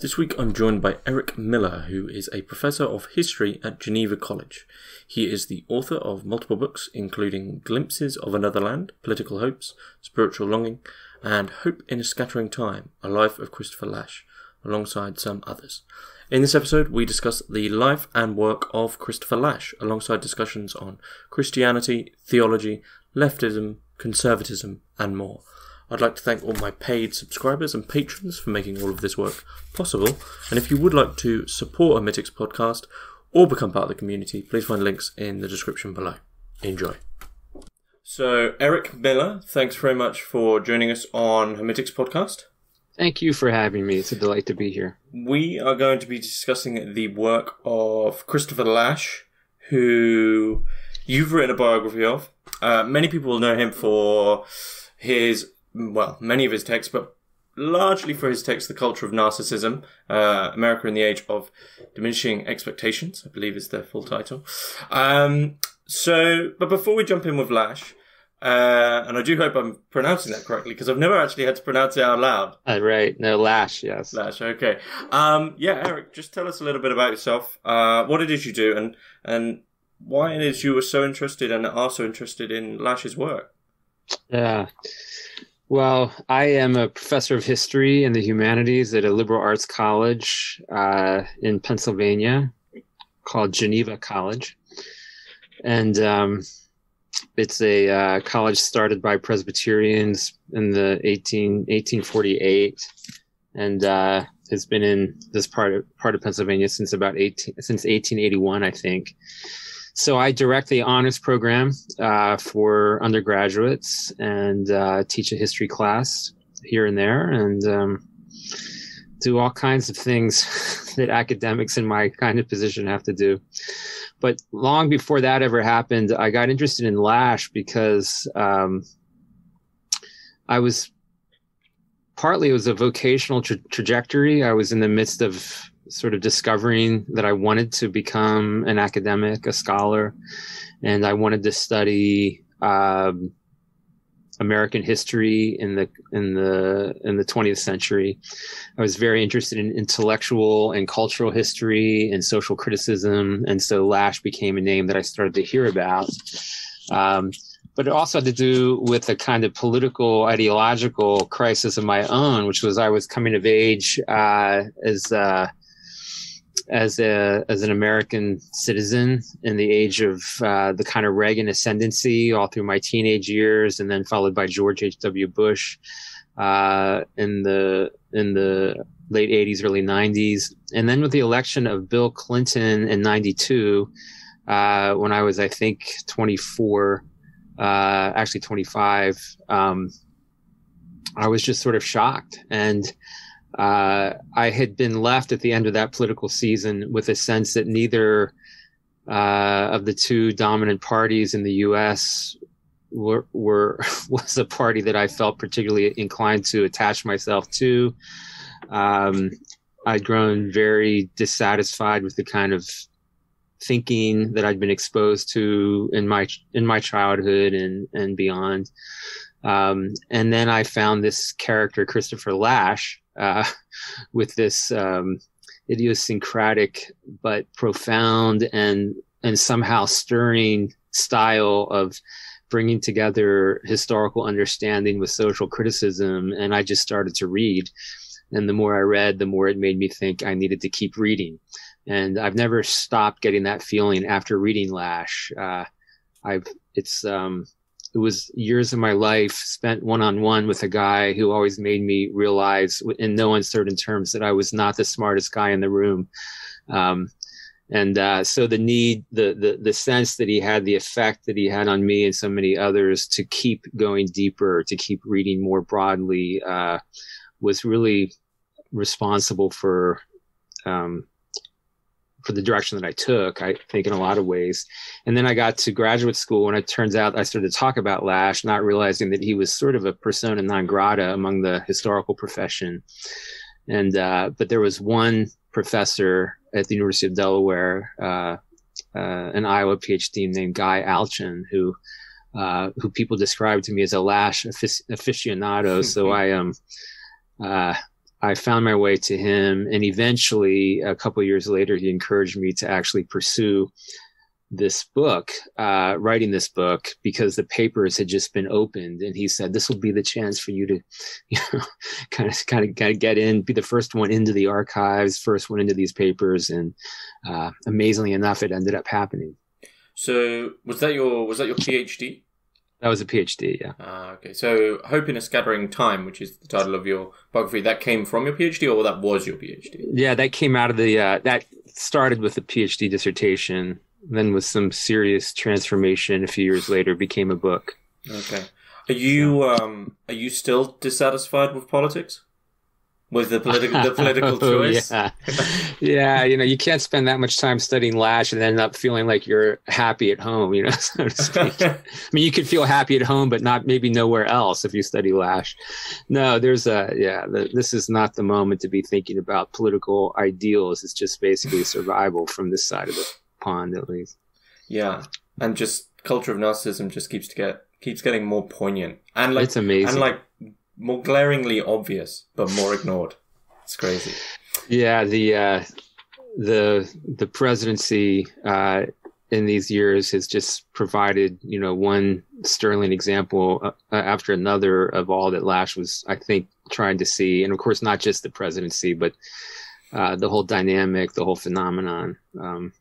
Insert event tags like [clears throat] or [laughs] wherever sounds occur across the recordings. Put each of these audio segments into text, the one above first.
This week I'm joined by Eric Miller, who is a professor of history at Geneva College. He is the author of multiple books, including Glimpses of Another Land, Political Hopes, Spiritual Longing, and Hope in a Scattering Time, A Life of Christopher Lasch, alongside some others. In this episode, we discuss the life and work of Christopher Lasch, alongside discussions on Christianity, theology, leftism, conservatism, and more. I'd like to thank all my paid subscribers and patrons for making all of this work possible. And if you would like to support Hermitix podcast or become part of the community, please find links in the description below. Enjoy. So, Eric Miller, thanks very much for joining us on Hermitix podcast. Thank you for having me. It's a delight to be here. We are going to be discussing the work of Christopher Lasch, who you've written a biography of. Uh, many people will know him for his well, many of his texts, but largely for his text, The Culture of Narcissism, uh, America in the Age of Diminishing Expectations, I believe is their full title. Um, so, but before we jump in with Lasch, uh, and I do hope I'm pronouncing that correctly because I've never actually had to pronounce it out loud. Uh, right. No, Lasch, yes. Lasch, okay. Um, yeah, Eric, just tell us a little bit about yourself, uh, what it is you do, and, and why it is you were so interested and are so interested in Lasch's work. Yeah. Well, I am a professor of history and the humanities at a liberal arts college uh, in Pennsylvania called Geneva College. And um, it's a uh, college started by Presbyterians in the 18, 1848 and uh, has been in this part of, part of Pennsylvania since about 18, since 1881, I think. So I direct the honors program uh, for undergraduates and uh, teach a history class here and there, and um, do all kinds of things [laughs] that academics in my kind of position have to do. But long before that ever happened, I got interested in Lasch because um, I was partly it was a vocational tra- trajectory. I was in the midst of sort of discovering that I wanted to become an academic, a scholar, and I wanted to study um, American history in the in the in the 20th century. I was very interested in intellectual and cultural history and social criticism, and so Lasch became a name that I started to hear about. Um, but it also had to do with a kind of political ideological crisis of my own, which was I was coming of age uh, as uh, as a as an American citizen in the age of uh, the kind of Reagan ascendancy all through my teenage years, and then followed by George H. W. Bush uh, in the in the late '80s, early '90s, and then with the election of Bill Clinton in '92, uh, when I was I think 24, uh, actually 25. Um, I was just sort of shocked and uh, I had been left at the end of that political season with a sense that neither uh, of the two dominant parties in the U.S. were, were [laughs] was a party that I felt particularly inclined to attach myself to. Um, I'd grown very dissatisfied with the kind of thinking that I'd been exposed to in my in my childhood and and beyond. Um, and then I found this character, Christopher Lasch, uh, with this um, idiosyncratic but profound and and somehow stirring style of bringing together historical understanding with social criticism. And I just started to read. And the more I read, the more it made me think I needed to keep reading. And I've never stopped getting that feeling after reading Lasch Uh, I've, it's, um, it was years of my life spent one on one with a guy who always made me realize, in no uncertain terms, that I was not the smartest guy in the room. Um, and uh, so the need, the, the the sense that he had, the effect that he had on me and so many others to keep going deeper, to keep reading more broadly, uh, was really responsible for um, for the direction that I took, I think in a lot of ways. And then I got to graduate school and it turns out I started to talk about Lasch, not realizing that he was sort of a persona non grata among the historical profession. And, uh, but there was one professor at the University of Delaware, uh, uh, an Iowa PhD named Guy Alchon, who, uh, who people described to me as a Lasch aficionado. [laughs] so I, um, uh, I found my way to him, and eventually, a couple years later, he encouraged me to actually pursue this book, uh, writing this book, because the papers had just been opened, and he said this will be the chance for you to, [laughs] you know, kind of kind of kind of get in, be the first one into the archives, first one into these papers, and uh, amazingly enough, it ended up happening. So was that your was that your PhD? That was a PhD, yeah. Ah, okay. So Hope in a Scattering Time, which is the title of your biography, that came from your PhD, or that was your PhD? Yeah, that came out of the uh, that started with a PhD dissertation then with some serious transformation a few years later became a book. Okay. Are you um are you still dissatisfied with politics? With the political the political [laughs] oh, choice? yeah. [laughs] yeah, you know, you can't spend that much time studying Lasch and end up feeling like you're happy at home, you know, [laughs] so to speak. I mean, you could feel happy at home, but not maybe nowhere else if you study Lasch. No, there's a yeah. The, this is not the moment to be thinking about political ideals. It's just basically survival from this side of the pond at least. Yeah, and just culture of narcissism just keeps to get keeps getting more poignant and like it's amazing and like more glaringly obvious but more ignored. It's crazy. Yeah, the uh, the the presidency uh, in these years has just provided you know one sterling example uh, after another of all that Lasch was I think trying to see, and of course not just the presidency, but uh, the whole dynamic, the whole phenomenon. Um,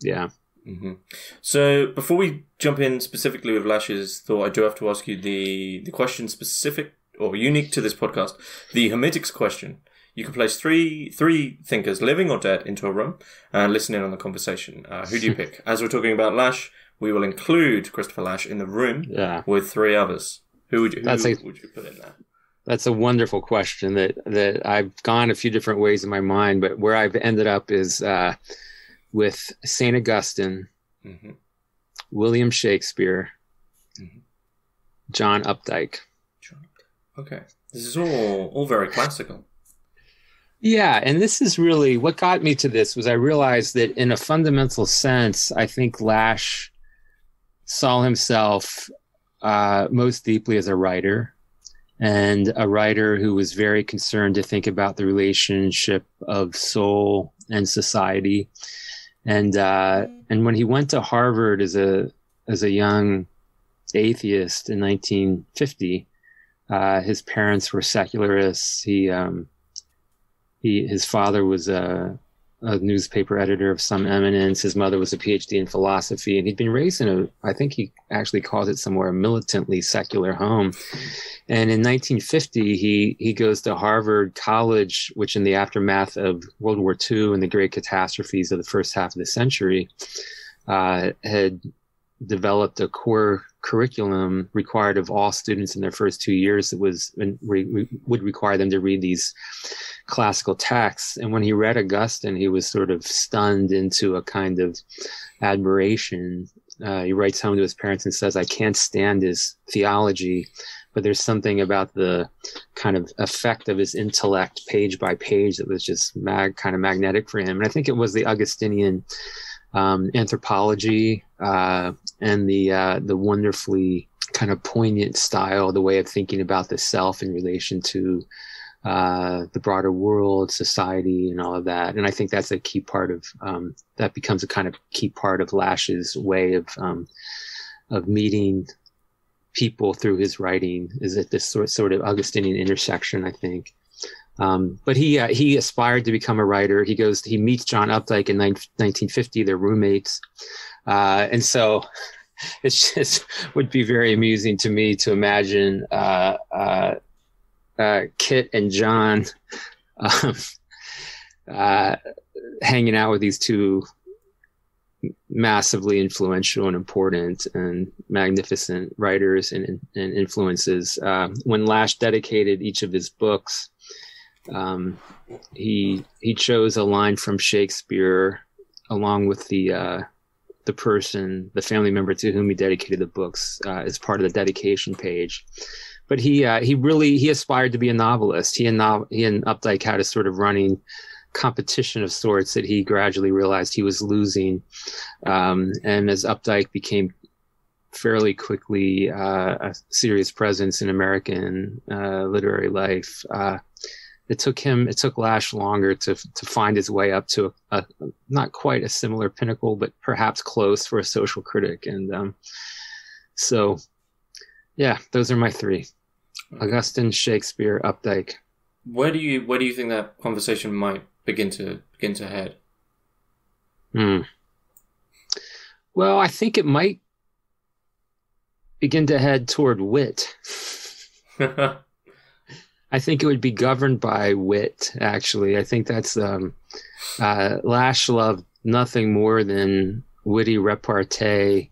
yeah. Mm-hmm. So before we jump in specifically with Lasch's thought, I do have to ask you the the question specific or unique to this podcast, the Hermitix question. You can place three three thinkers, living or dead, into a room and listen in on the conversation. Uh, who do you [laughs] pick? As we're talking about Lasch, we will include Christopher Lasch in the room yeah. with three others. Who would you, who a, would you put in there? That's a wonderful question that that I've gone a few different ways in my mind, but where I've ended up is. Uh, with St. Augustine, mm-hmm. William Shakespeare, mm-hmm. John Updike. Okay. This is all all very classical. Yeah, and this is really what got me to this was I realized that in a fundamental sense, I think Lasch saw himself uh, most deeply as a writer and a writer who was very concerned to think about the relationship of soul and society and uh, and when he went to Harvard as a as a young atheist in 1950, uh, his parents were secularists. He um, he his father was a a newspaper editor of some eminence. His mother was a PhD in philosophy, and he'd been raised in a, I think he actually calls it somewhere, a militantly secular home. And in 1950, he he goes to Harvard College, which in the aftermath of World War II and the great catastrophes of the first half of the century, uh, had developed a core curriculum required of all students in their first two years that was re, would require them to read these classical texts. And when he read augustine he was sort of stunned into a kind of admiration. Uh, he writes home to his parents and says i can't stand his theology but there's something about the kind of effect of his intellect page by page that was just mag kind of magnetic for him. And i think it was the augustinian um, anthropology uh, and the uh, the wonderfully kind of poignant style, the way of thinking about the self in relation to uh, the broader world, society, and all of that. And I think that's a key part of um, that becomes a kind of key part of Lasch's way of um, of meeting people through his writing is at this sort sort of Augustinian intersection, I think. Um, but he uh, he aspired to become a writer. He goes he meets John Updike in 1950. They're roommates, uh, and so [laughs] it just would be very amusing to me to imagine uh, uh, uh Kit and John [laughs] um, uh, hanging out with these two massively influential and important and magnificent writers and, and influences. when Lasch dedicated each of his books um, he he chose a line from Shakespeare along with the uh, the person, the family member to whom he dedicated the books uh, as part of the dedication page. But he uh, he really he aspired to be a novelist. He and he and Updike had a sort of running competition of sorts that he gradually realized he was losing. Um, and as Updike became fairly quickly uh, a serious presence in American uh, literary life, uh, it took him it took Lasch longer to to find his way up to a, a not quite a similar pinnacle, but perhaps close for a social critic. And um, so, yeah, those are my three: Augustine, Shakespeare, Updike. Where do you where do you think that conversation might begin to begin to head? Hmm. Well, I think it might begin to head toward wit. [laughs] I think it would be governed by wit. Actually, I think that's um, uh, Lasch loved nothing more than witty repartee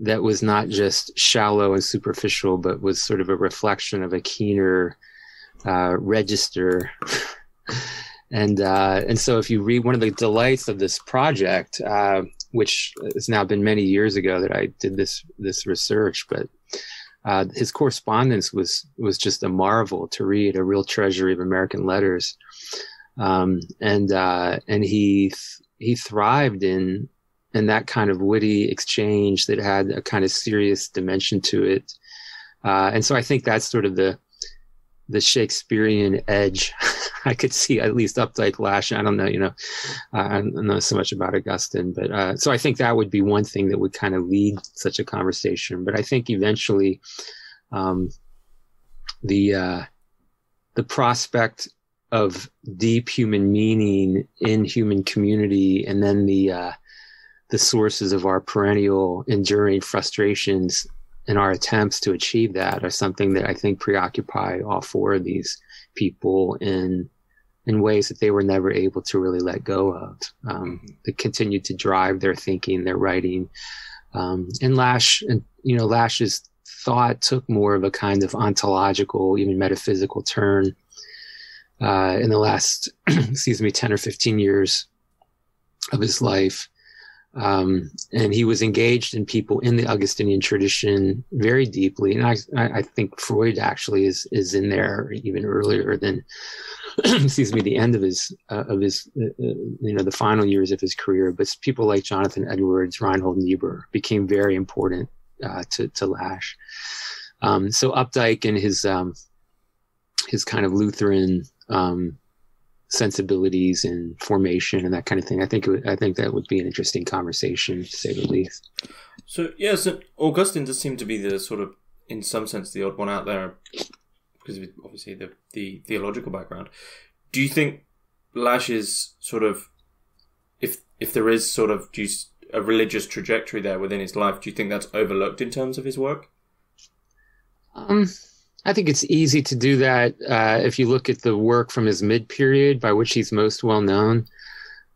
that was not just shallow and superficial, but was sort of a reflection of a keener uh, register. [laughs] and uh, and so, if you read one of the delights of this project, uh, which has now been many years ago that I did this this research, but uh, his correspondence was was just a marvel to read, a real treasury of American letters, um, and uh, and he th- he thrived in in that kind of witty exchange that had a kind of serious dimension to it, uh, and so I think that's sort of the the Shakespearean edge. [laughs] I could see at least Updike Lasch. I don't know, you know, uh, I don't know so much about Augustine, but uh, so I think that would be one thing that would kind of lead such a conversation. But I think eventually, um, the uh, the prospect of deep human meaning in human community, and then the uh, the sources of our perennial enduring frustrations and our attempts to achieve that are something that I think preoccupy all four of these people in in ways that they were never able to really let go of. Um, mm-hmm. They continued to drive their thinking, their writing, um, and Lasch, and you know Lasch's thought took more of a kind of ontological, even metaphysical turn uh, in the last, [clears throat] excuse me, ten or fifteen years of his life. Um, and he was engaged in people in the Augustinian tradition very deeply. And I, I think Freud actually is, is in there even earlier than, [clears throat] excuse me, the end of his, uh, of his, uh, uh, you know, the final years of his career. But people like Jonathan Edwards, Reinhold Niebuhr became very important uh, to, to Lasch. Um, so Updike and his, um, his kind of Lutheran, um, sensibilities and formation and that kind of thing. I think would, I think that would be an interesting conversation to say the least. So yeah, so Augustine does seem to be the sort of, in some sense, the odd one out there because of obviously the the theological background. Do you think Lasch is sort of, if if there is sort of do you, a religious trajectory there within his life, do you think that's overlooked in terms of his work? Um, I think it's easy to do that uh, if you look at the work from his mid period, by which he's most well known.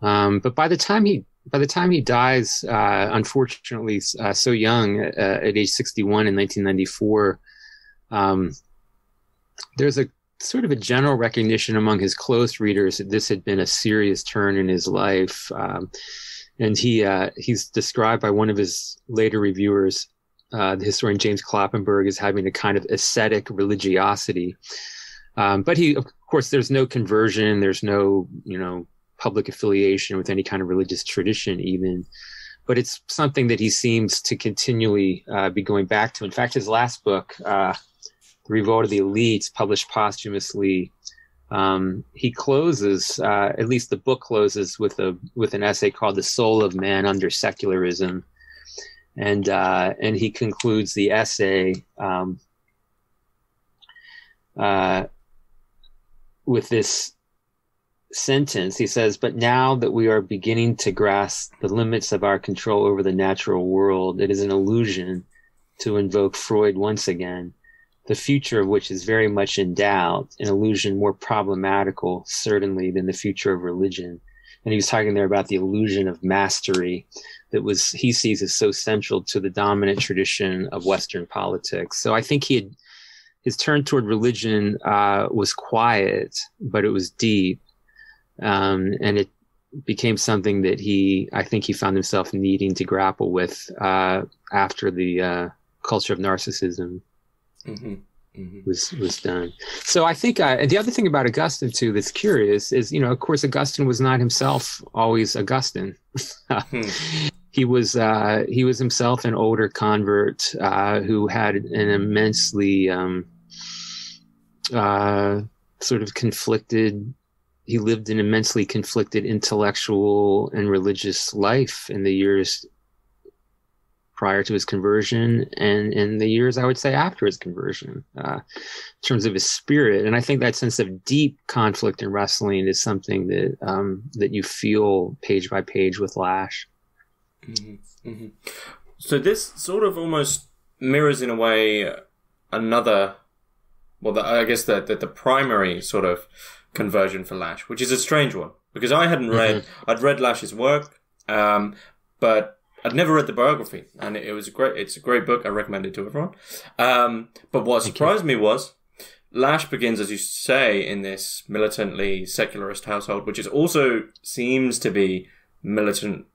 Um, but by the time he by the time he dies, uh, unfortunately, uh, so young uh, at age 61 in 1994, um, there's a sort of a general recognition among his close readers that this had been a serious turn in his life. Um, and he uh, he's described by one of his later reviewers uh, the historian James Kloppenberg is having a kind of ascetic religiosity. Um, but he, of course, there's no conversion, there's no, you know, public affiliation with any kind of religious tradition, even. But it's something that he seems to continually uh, be going back to. In fact, his last book, uh, The Revolt of the Elites, published posthumously, um, he closes, uh, at least the book closes with a with an essay called "The Soul of Man Under Secularism," and uh, and he concludes the essay um, uh, with this sentence. He says, "But now that we are beginning to grasp the limits of our control over the natural world, it is an illusion to invoke Freud once again." The future of which is very much in doubt, an illusion more problematical, certainly, than the future of religion. And he was talking there about the illusion of mastery, that was he sees as so central to the dominant tradition of Western politics. So I think he had his turn toward religion uh, was quiet, but it was deep, um, and it became something that he I think he found himself needing to grapple with uh, after the uh, culture of narcissism. Mm-hmm mm-hmm. was was done. So I think uh, the other thing about Augustine too that's curious is you know of course Augustine was not himself always Augustine. [laughs] hmm. He was uh, he was himself an older convert uh, who had an immensely um, uh, sort of conflicted. He lived an immensely conflicted intellectual and religious life in the years prior to his conversion and in the years I would say after his conversion, uh, in terms of his spirit. And I think that sense of deep conflict and wrestling is something that um, that you feel page by page with Lasch. Mm-hmm. Mm-hmm. So this sort of almost mirrors in a way another, well, the, I guess the, the, the primary sort of conversion for Lasch, which is a strange one because I hadn't read mm-hmm. I'd read Lasch's work, um, but I'd never read the biography, and it, was a great. It's a great book. I recommend it to everyone. Um, but what Thank surprised you. me was Lasch begins, as you say, in this militantly secularist household, which is also seems to be militantly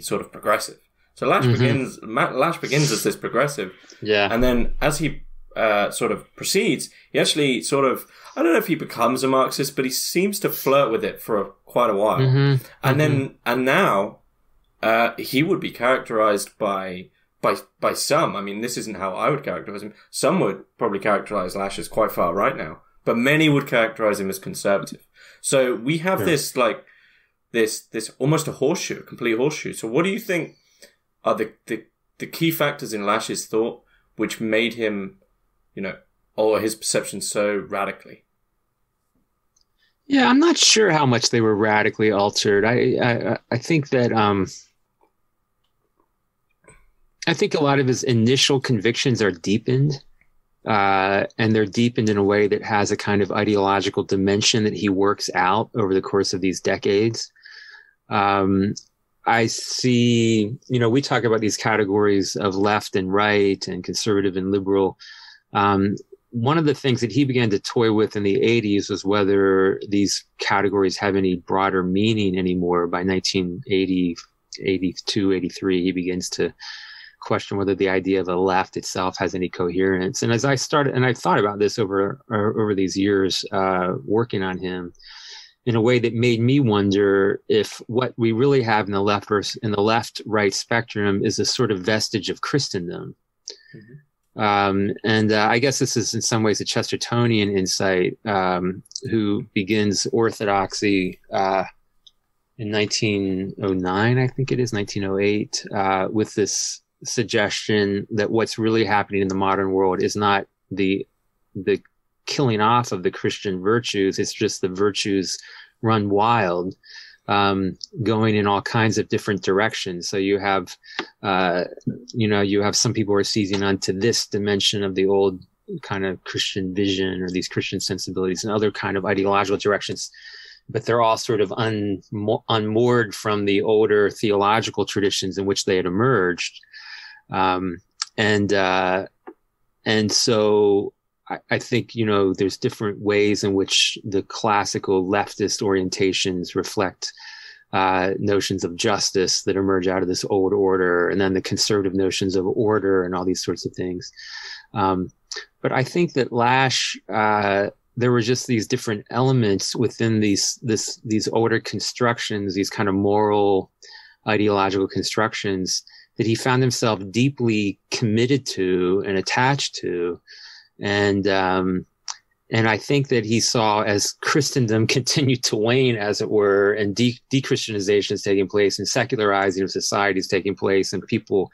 sort of progressive. So Lasch mm-hmm. begins. Lasch begins as this progressive, yeah, and then as he uh, sort of proceeds, he actually sort of. I don't know if he becomes a Marxist, but he seems to flirt with it for a, quite a while, mm-hmm. and mm-hmm. then and now uh, he would be characterized by by by some. I mean, this isn't how I would characterize him. Some would probably characterize Lasch as quite far right now, but many would characterize him as conservative. So we have yeah. this like this this almost a horseshoe, a complete horseshoe. So what do you think are the the, the key factors in Lasch's thought which made him, you know, or his perception so radically? Yeah, I'm not sure how much they were radically altered. I I, I think that um, I think a lot of his initial convictions are deepened, uh, and they're deepened in a way that has a kind of ideological dimension that he works out over the course of these decades. Um, I see, you know, we talk about these categories of left and right and conservative and liberal. Um, one of the things that he began to toy with in the 80s was whether these categories have any broader meaning anymore. By 1980, 82, 83, he begins to question whether the idea of the left itself has any coherence. And as I started, and I thought about this over over these years uh, working on him, in a way that made me wonder if what we really have in the left versus in the left right spectrum is a sort of vestige of Christendom. Mm-hmm. Um, and uh, I guess this is in some ways a Chestertonian insight, um, who begins orthodoxy uh, in 1909, I think it is 1908, uh, with this suggestion that what's really happening in the modern world is not the the killing off of the Christian virtues. It's just the virtues run wild, um, going in all kinds of different directions. So you have, uh, you know, you have some people who are seizing onto this dimension of the old kind of Christian vision or these Christian sensibilities and other kind of ideological directions but they're all sort of un, unmoored from the older theological traditions in which they had emerged. Um, and uh, and so I, I, think you know there's different ways in which the classical leftist orientations reflect uh, notions of justice that emerge out of this old order, and then the conservative notions of order and all these sorts of things. Um, but I think that Lasch, uh, there were just these different elements within these this these older constructions, these kind of moral ideological constructions that he found himself deeply committed to and attached to. And, um, and I think that he saw as Christendom [laughs] continued to wane, as it were, and de- dechristianization is taking place and secularizing of society is taking place, and people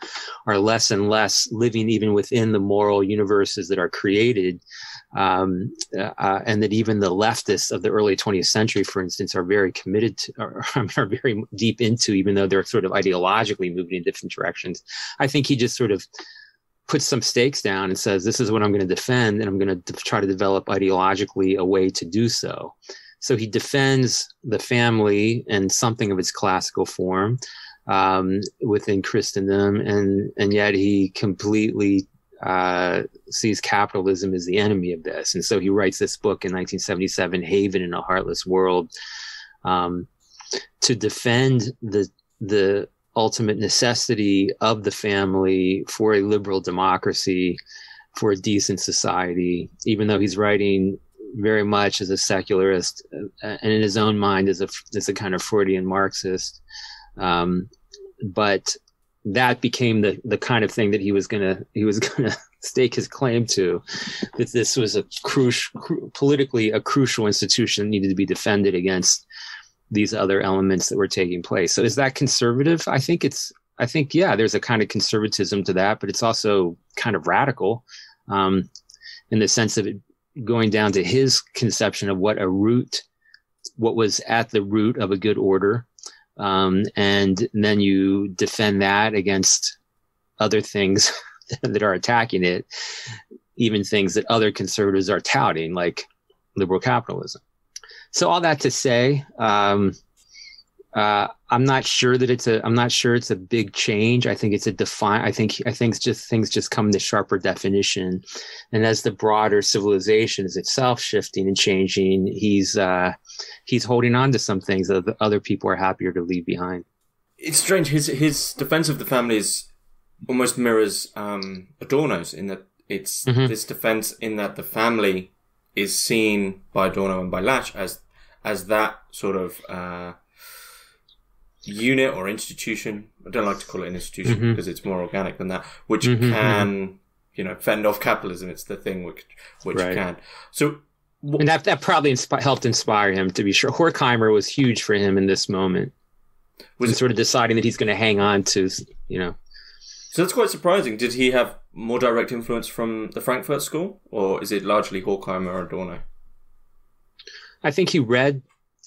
are less and less living even within the moral universes that are created um, uh, and that even the leftists of the early 20th century, for instance, are very committed to, or, [laughs] are very deep into, even though they're sort of ideologically moving in different directions. I think he just sort of puts some stakes down and says, "This is what I'm going to defend, and I'm going to try to develop ideologically a way to do so." So he defends the family and something of its classical form um, within Christendom, and and yet he completely uh, sees capitalism as the enemy of this. And so he writes this book in 1977, Haven in a Heartless World, um, to defend the, the ultimate necessity of the family for a liberal democracy, for a decent society, even though he's writing very much as a secularist uh, and in his own mind as a, as a kind of Freudian Marxist. Um, but that became the the kind of thing that he was gonna he was [laughs] gonna stake his claim to that this was a crucial, cru- politically a crucial institution that needed to be defended against these other elements that were taking place. So is that conservative? I think it's. I think yeah, there's a kind of conservatism to that, but it's also kind of radical, um, in the sense of it going down to his conception of what a root, what was at the root of a good order, um, and then you defend that against other things [laughs] that are attacking it, even things that other conservatives are touting, like liberal capitalism. So all that to say, um, uh, I'm not sure that it's a. I'm not sure it's a big change. I think it's a define. I think I think just things just come to sharper definition, and as the broader civilization is itself shifting and changing, he's uh, he's holding on to some things that the other people are happier to leave behind. It's strange. His his defense of the family is almost mirrors um, Adorno's in that it's mm-hmm. this defense in that the family is seen by Adorno and by Lasch as as that sort of uh, unit or institution. I don't like to call it an institution mm-hmm. because it's more organic than that, which mm-hmm, can mm-hmm. you know fend off capitalism. It's the thing which which right. can. So. and that that probably inspi- helped inspire him to be sure. Horkheimer was huge for him in this moment. Was it, sort of deciding that he's going to hang on to, you know. So that's quite surprising. Did he have more direct influence from the Frankfurt School, or is it largely Horkheimer or Adorno? I think he read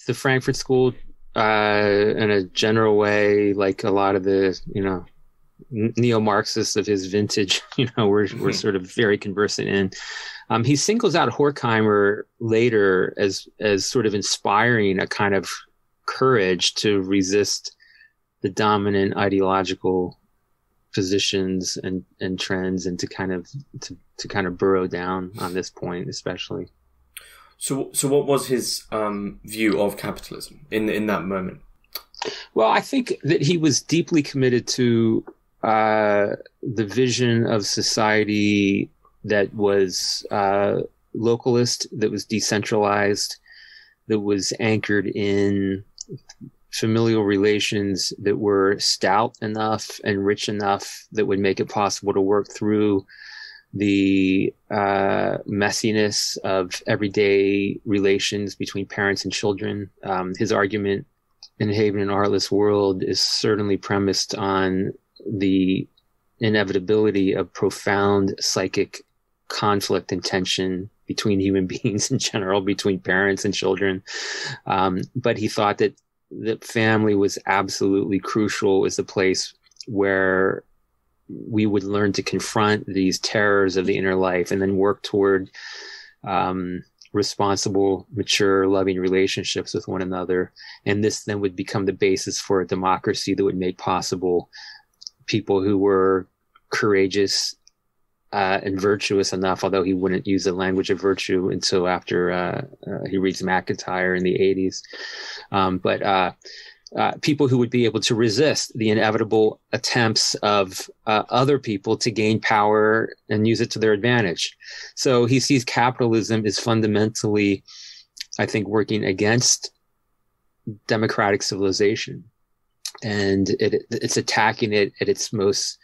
the Frankfurt School uh, in a general way, like a lot of the you know neo Marxists of his vintage. [laughs] You know, were were sort of very conversant in. Um, he singles out Horkheimer later as as sort of inspiring a kind of courage to resist the dominant ideological positions and and trends and to kind of to, to kind of burrow down on this point especially so, so what was his um, view of capitalism in in that moment? Well, I think that he was deeply committed to uh, the vision of society that was uh, localist, that was decentralized, that was anchored in familial relations that were stout enough and rich enough that would make it possible to work through the uh, messiness of everyday relations between parents and children. Um, his argument in Haven in a Heartless World is certainly premised on the inevitability of profound psychic conflict and tension between human [laughs] beings in general, between parents and children. Um, but he thought that the family was absolutely crucial as a place where we would learn to confront these terrors of the inner life and then work toward um, responsible, mature, loving relationships with one another. And this then would become the basis for a democracy that would make possible people who were courageous uh, and virtuous enough, although he wouldn't use the language of virtue until after uh, uh, he reads MacIntyre in the 80s. Um, but uh, uh, people who would be able to resist the inevitable attempts of uh, other people to gain power and use it to their advantage. So he sees capitalism as fundamentally, I think, working against democratic civilization, and it, it's attacking it at its most,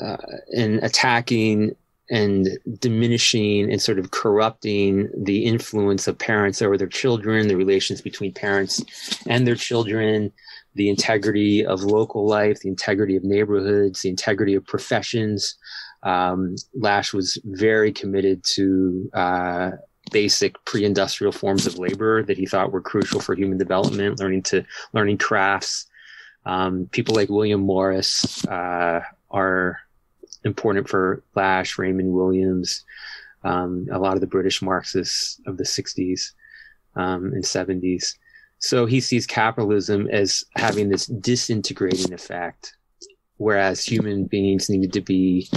uh, and attacking and diminishing and sort of corrupting the influence of parents over their children, the relations between parents and their children, the integrity of local life, the integrity of neighborhoods, the integrity of professions. Um, Lasch was very committed to uh, basic pre-industrial forms of labor that he thought were crucial for human development, learning to learning crafts. Um, people like William Morris uh, are important for Lasch, Raymond Williams, um, a lot of the British Marxists of the 60s um, and 70s. So he sees capitalism as having this disintegrating effect, whereas human beings needed to be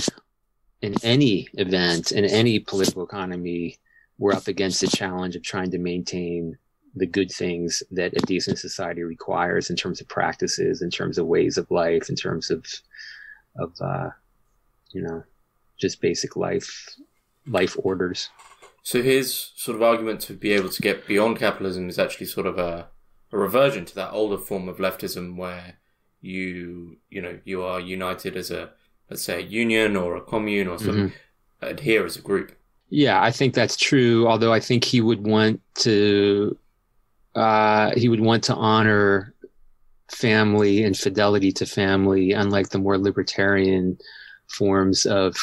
in any event, in any political economy, we're up against the challenge of trying to maintain the good things that a decent society requires in terms of practices, in terms of ways of life, in terms of of uh, you know, just basic life life orders. So his sort of argument to be able to get beyond capitalism is actually sort of a, a reversion to that older form of leftism where you you know you are united as a let's say a union or a commune or something. Mm-hmm. adhere as a group. Yeah, I think that's true. Although I think he would want to, uh, he would want to honor family and fidelity to family, unlike the more libertarian forms of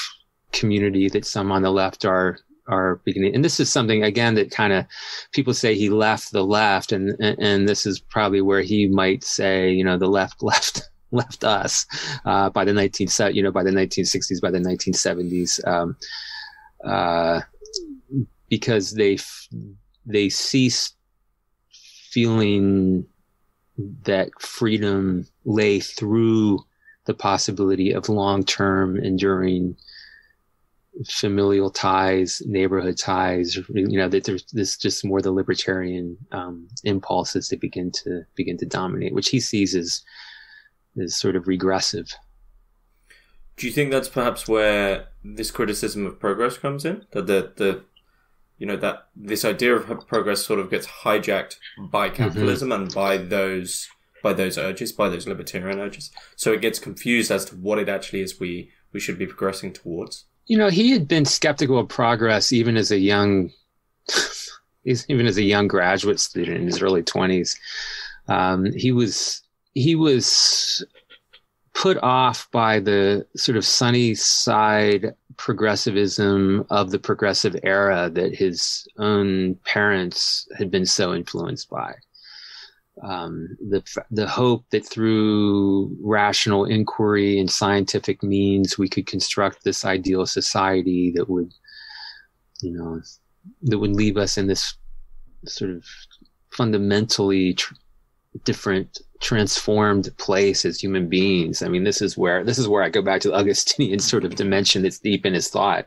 community that some on the left are are beginning. And this is something again that kind of people say he left the left, and, and and this is probably where he might say, you know, the left [laughs] left left us uh, by the 19 you know by the 1960s by the 1970s um, uh, because they they ceased feeling that freedom lay through the possibility of long-term enduring familial ties neighborhood ties you know that there's this just more the libertarian um, impulses that begin to begin to dominate which he sees as is sort of regressive. Do you think that's perhaps where this criticism of progress comes in? That the, the you know that this idea of progress sort of gets hijacked by mm-hmm. capitalism mm-hmm. and by those by those urges, by those libertarian urges. So it gets confused as to what it actually is we we should be progressing towards. You know, he had been skeptical of progress even as a young [laughs] even as a young graduate student in his early twenties. Um, he was he was put off by the sort of sunny side progressivism of the progressive era that his own parents had been so influenced by. Um, the the hope that through rational inquiry and scientific means we could construct this ideal society that would, you know, that would leave us in this sort of fundamentally tr- different transformed place as human beings. I mean, this is where this is where I go back to the Augustinian sort of dimension that's deep in his thought.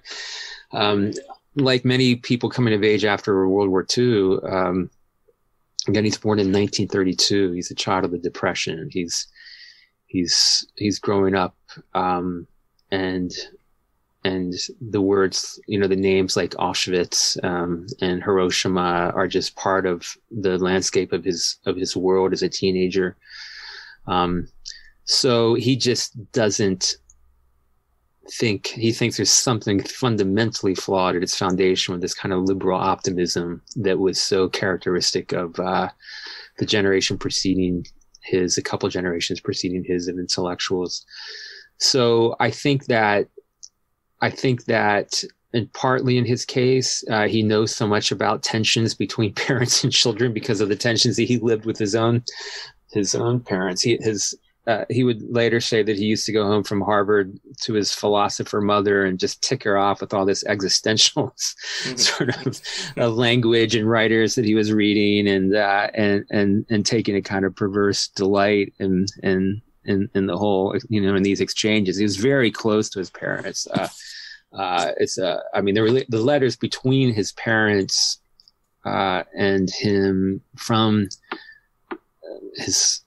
Um, like many people coming of age after World War II, um, again, he's born in 1932. He's a child of the Depression. He's he's he's growing up, um, and and the words, you know, the names like Auschwitz um, and Hiroshima are just part of the landscape of his of his world as a teenager. Um, so he just doesn't think he thinks there's something fundamentally flawed at its foundation with this kind of liberal optimism that was so characteristic of uh, the generation preceding his, a couple generations preceding his of intellectuals. So I think that I think that and partly in his case, uh, he knows so much about tensions between [laughs] parents and children because of the tensions that he lived with his own his own parents. He his uh, he would later say that he used to go home from Harvard to his philosopher mother and just tick her off with all this existential [laughs] mm-hmm. sort of uh, language and writers that he was reading, and uh, and and and taking a kind of perverse delight in in in, in the whole, you know, in these exchanges. He was very close to his parents. Uh, uh, it's a, I mean, the, the letters between his parents uh, and him from uh, his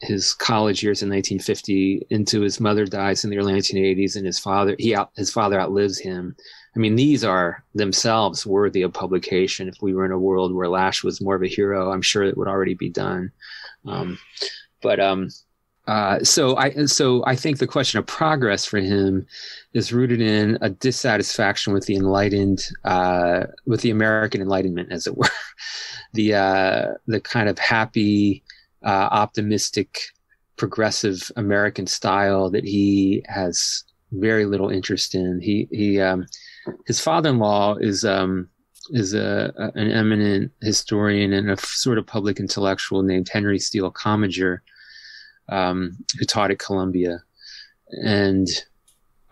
his college years in 1950 into his mother dies in the early 1980s and his father he out, his father outlives him. I mean these are themselves worthy of publication. If we were in a world where Lasch was more of a hero i'm sure it would already be done. Um, but um, uh, so I so I think the question of progress for him is rooted in a dissatisfaction with the enlightened, uh, with the American Enlightenment, as it were, [laughs] the uh, the kind of happy, uh, optimistic, progressive American style that he has very little interest in. He he um, his father-in-law is um, is a, a, an eminent historian and a sort of public intellectual named Henry Steele Commager um, who taught at Columbia, and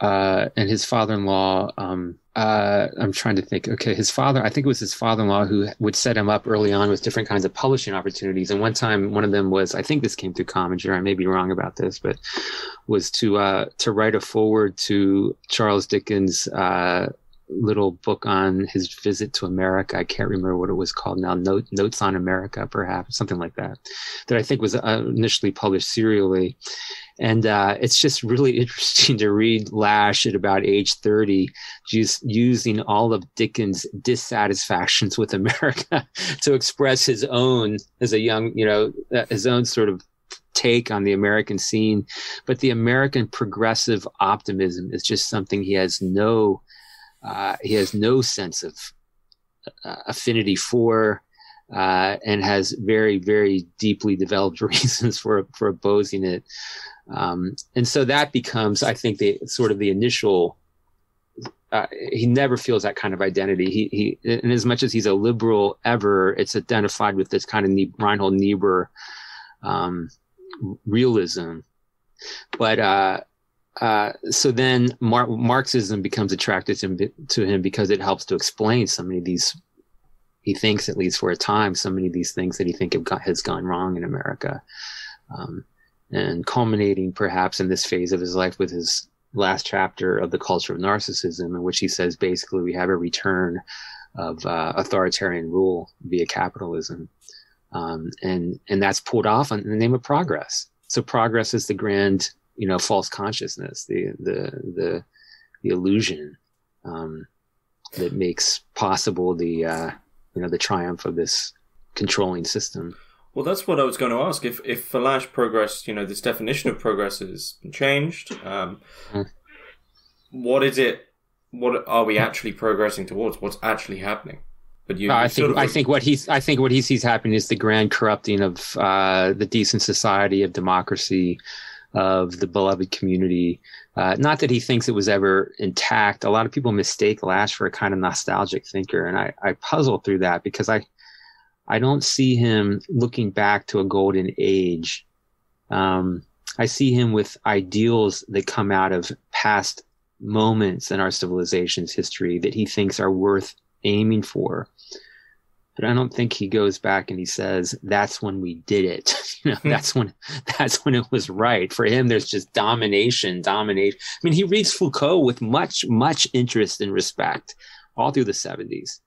uh, and his father-in-law. Um, uh, I'm trying to think. Okay, his father. I think it was his father-in-law who would set him up early on with different kinds of publishing opportunities. And one time, one of them was. I think this came through Commager. I may be wrong about this, but was to uh, to write a foreword to Charles Dickens' uh, little book on his visit to America. I can't remember what it was called now. Note, Notes on America, perhaps something like that. That I think was uh, initially published serially, and uh, it's just really [laughs] interesting to read Lasch at about age thirty, just using all of Dickens' dissatisfactions with America [laughs] to express his own as a young, you know, uh, his own sort of take on the American scene. But the American progressive optimism is just something he has no Uh, he has no sense of uh, affinity for, uh, and has very, very deeply developed [laughs] reasons for for opposing it. Um, and so that becomes, I think, the sort of the initial. Uh, he never feels that kind of identity. He, he, and as much as he's a liberal ever, it's identified with this kind of ne- Reinhold Niebuhr um, realism. But uh, uh, so then Mar- Marxism becomes attracted to him, to him because it helps to explain so many of these. He thinks, at least for a time, so many of these things that he think have got, has gone wrong in America. Um, and culminating perhaps in this phase of his life with his last chapter of the culture of narcissism in which he says basically we have a return of uh, authoritarian rule via capitalism um, and and that's pulled off in the name of progress so progress is the grand you know false consciousness the the the, the illusion um, that makes possible the uh, you know the triumph of this controlling system well, that's what I was going to ask. If if for Lasch progress, you know, this definition of progress has been changed. Um, mm. What is it? What are we actually progressing towards? What's actually happening? But you, uh, I think. I think what he's I think what he sees happening is the grand corrupting of uh, the decent society of democracy, of the beloved community. Uh, not that he thinks it was ever intact. A lot of people mistake Lasch for a kind of nostalgic thinker, and I, I puzzle through that because I I don't see him looking back to a golden age. Um, I see him with ideals that come out of past moments in our civilization's history that he thinks are worth aiming for. But I don't think he goes back and he says, that's when we did it. [laughs] you know, hmm. that's when, that's when it was right. For him, there's just domination, domination. I mean, he reads Foucault with much, much interest and respect all through the seventies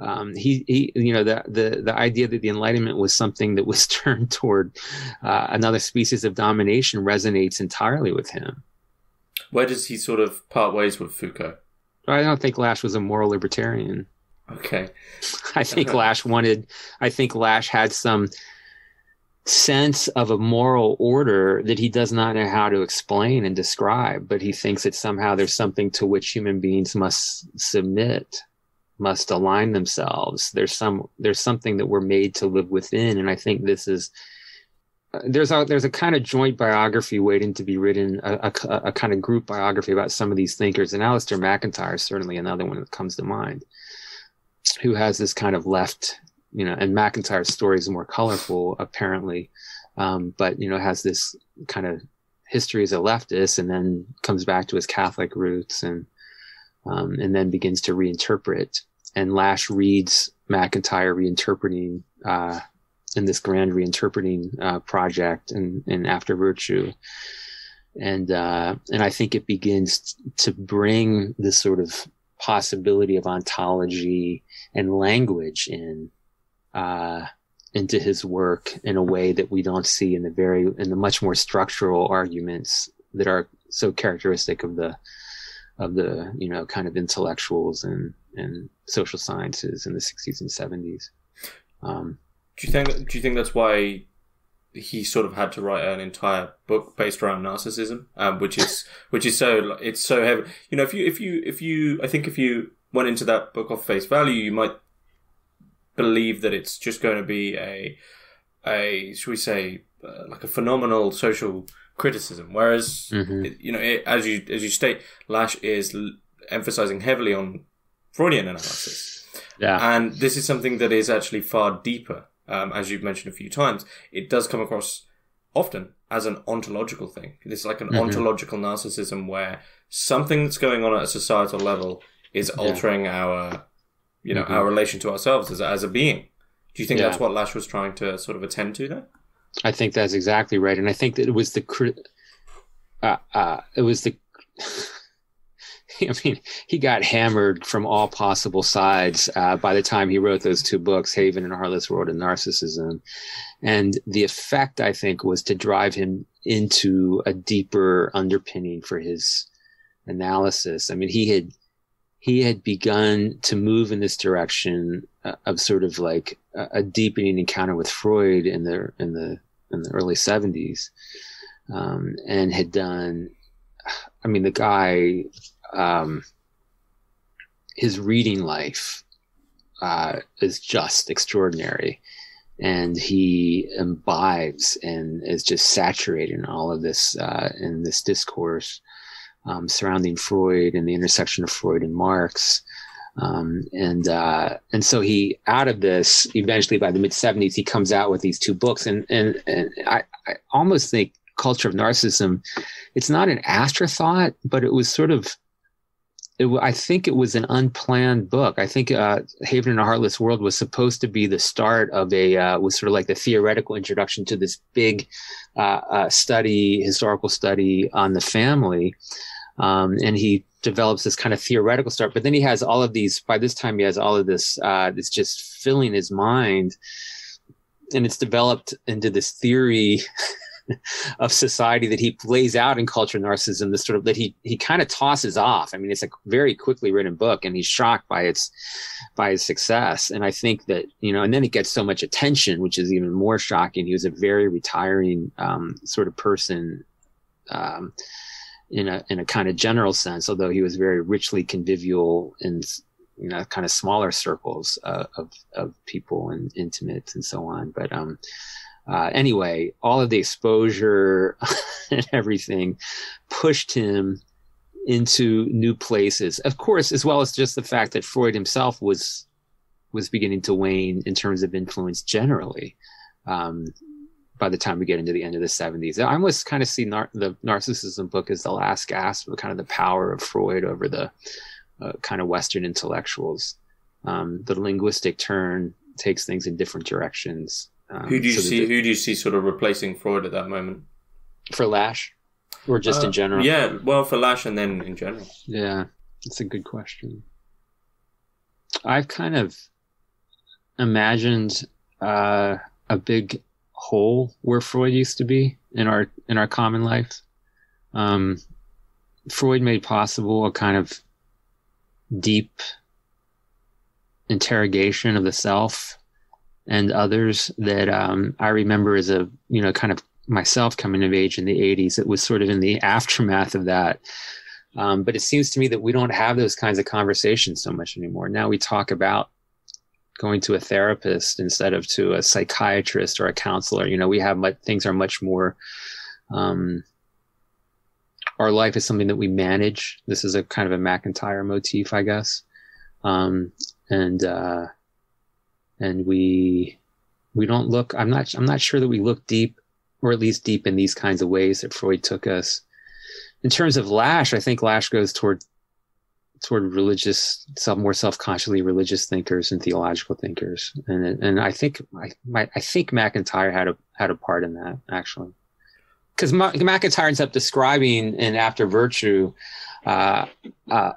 um, he, he, you know, the, the, the idea that the Enlightenment was something that was [laughs] turned toward uh, another species of domination resonates entirely with him. Where does he sort of part ways with Foucault? I don't think Lasch was a moral libertarian. Okay. I think [laughs] Lasch wanted, I think Lasch had some sense of a moral order that he does not know how to explain and describe, but he thinks that somehow there's something to which human beings must submit must align themselves. There's some there's something that we're made to live within, and I think this is uh, there's a there's a kind of joint biography waiting to be written, a, a, a, kind of group biography about some of these thinkers, and Alasdair MacIntyre is certainly another one that comes to mind, who has this kind of left, you know, and MacIntyre's story is more colorful apparently, um, but you know has this kind of history as a leftist, and then comes back to his Catholic roots and um, and then begins to reinterpret. And Lasch reads MacIntyre reinterpreting uh, in this grand reinterpreting uh, project and, and After Virtue. And uh, and I think it begins to bring this sort of possibility of ontology and language in uh, into his work in a way that we don't see in the very in the much more structural arguments that are so characteristic of the of the you know kind of intellectuals and and social sciences in the 60s and 70s. Um, do you think do you think that's why he sort of had to write an entire book based around narcissism, um, which is which is so it's so heavy. You know, if you if you if you I think if you went into that book off face value, you might believe that it's just going to be a a should we say uh, like a phenomenal social criticism. Whereas, mm-hmm. you know, it, as you as you state, Lasch is l- emphasizing heavily on Freudian analysis. Yeah, and this is something that is actually far deeper. Um, as you've mentioned a few times, it does come across often as an ontological thing. It's like an mm-hmm. ontological narcissism where something that's going on at a societal level is altering yeah. our, you know, mm-hmm. our relation to ourselves as, as a being. Do you think yeah. that's what Lasch was trying to sort of attend to there? I think that's exactly right, and I think that it was the uh, uh, it was the. [laughs] I mean, he got hammered from all possible sides uh, by the time he wrote those two books, Haven and Heartless World and Narcissism. And the effect, I think, was to drive him into a deeper underpinning for his analysis. I mean, he had he had begun to move in this direction uh, of sort of like a, deepening encounter with Freud in the in the in the early seventies, um, and had done. I mean, the guy. Um, his reading life uh, is just extraordinary. And he imbibes and is just saturated in all of this, uh, in this discourse um, surrounding Freud and the intersection of Freud and Marx. Um, and uh, and so he out of this eventually by the mid 70s he comes out with these two books and and, and I, I almost think culture of narcissism it's not an afterthought but it was sort of it, I think it was an unplanned book. I think uh, Haven in a Heartless World was supposed to be the start of a uh, was sort of like the theoretical introduction to this big uh, uh study, historical study on the family. Um, and he develops this kind of theoretical start, but then he has all of these. By this time, he has all of this. Uh, that's just filling his mind, and it's developed into this theory [laughs] of society that he lays out in culture narcissism this sort of that he he kind of tosses off i mean it's a very quickly written book and he's shocked by its by its success and i think that you know and then it gets so much attention which is even more shocking he was a very retiring um, sort of person um, in a in a kind of general sense although he was very richly convivial in you know kind of smaller circles uh, of of people and intimates and so on but um uh, anyway, all of the exposure [laughs] and everything pushed him into new places. Of course, as well as just the fact that Freud himself was was beginning to wane in terms of influence generally. Um, by the time we get into the end of the 70s, I almost kind of see nar- the narcissism book as the last gasp of kind of the power of Freud over the uh, kind of Western intellectuals. Um, the linguistic turn takes things in different directions. Um, who do you so see? who do you see sort of replacing Freud at that moment? For Lasch, or just uh, in general? Yeah, well, for Lasch and then in general. Yeah, it's a good question. I've kind of imagined uh, a big hole where Freud used to be in our in our common life. Um, Freud made possible a kind of deep interrogation of the self and others that um, I remember as a you know kind of myself coming of age in the 80s. It was sort of in the aftermath of that. Um, but it seems to me that we don't have those kinds of conversations so much anymore. Now we talk about going to a therapist instead of to a psychiatrist or a counselor. You know, we have much, things are much more. Um, our life is something that we manage. This is a kind of a MacIntyre motif, I guess. Um, and uh, and we we don't look i'm not i'm not sure that we look deep or at least deep in these kinds of ways that freud took us in terms of Lasch, i think Lasch goes toward toward religious self more self-consciously religious thinkers and theological thinkers. And and i think i my, i think MacIntyre had a had a part in that actually. Because macintyre ends up describing in after virtue uh, uh,